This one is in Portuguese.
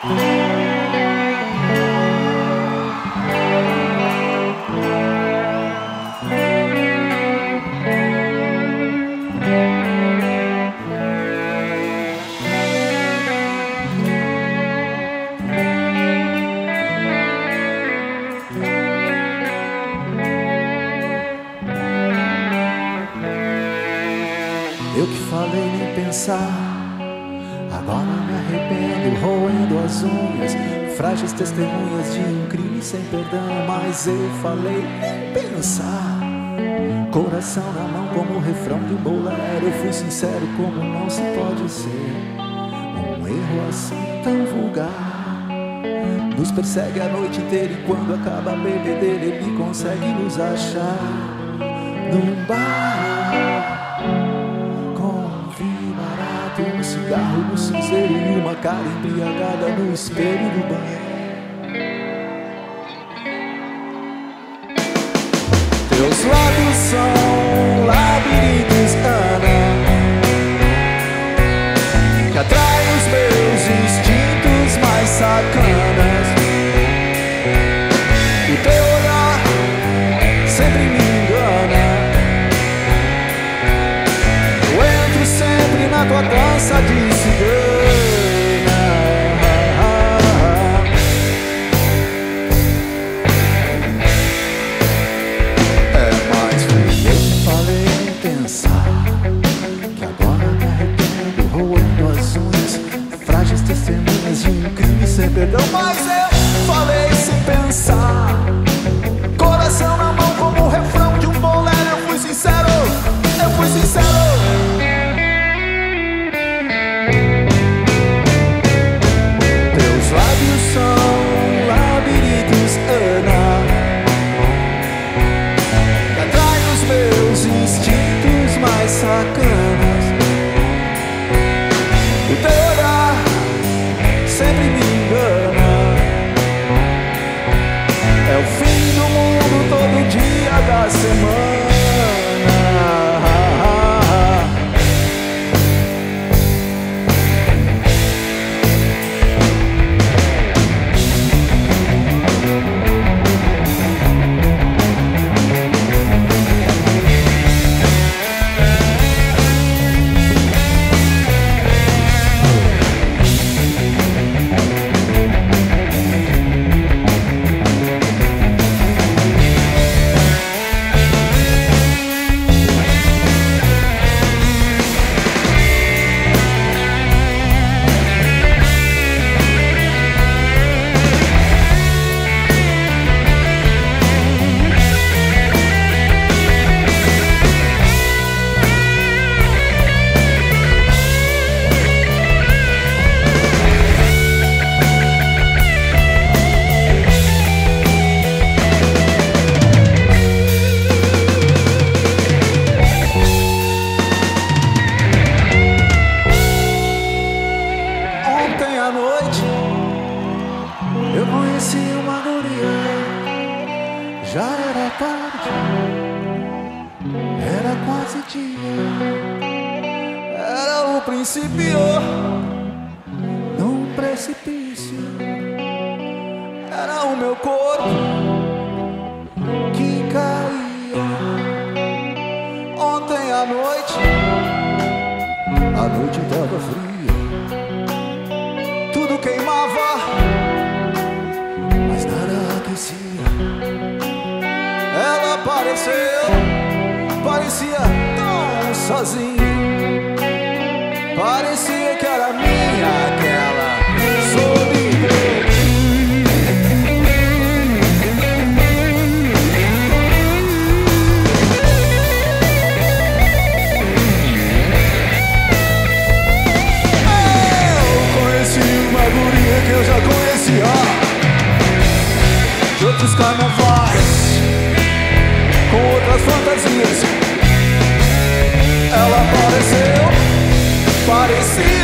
Eu que falei nem pensar. Agora me arrependo, roendo as unhas. Frágeis testemunhas de um crime sem perdão. Mas eu falei nem pensar. Coração na mão, como o refrão de um bolero. Eu fui sincero, como não se pode ser. Um erro assim tão vulgar. Nos persegue a noite inteira e quando acaba a bebedeira, ele consegue nos achar num bar. Cigarro no cinzeiro e uma cara embriagada no espelho do banheiro. Teus lábios são labirintos, Ana, que atraem os meus instintos mais sacanas. O teu olhar sempre me tua dança de cigana. É mais fui eu que falei pensar Que agora me arrependo roendo as unhas Frágeis testemunhas de um crime sem perdão Mas eu falei semana. Ontem à noite eu conheci uma guria. Já era tarde, era quase dia. Era o princípio num precipício. Era o meu corpo que caía. Ontem à noite, a noite tava fria Ela apareceu, parecia tão sozinha. Parecia que era minha outros carnavais Com outras fantasias. Ela apareceu Parecia